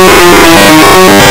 Música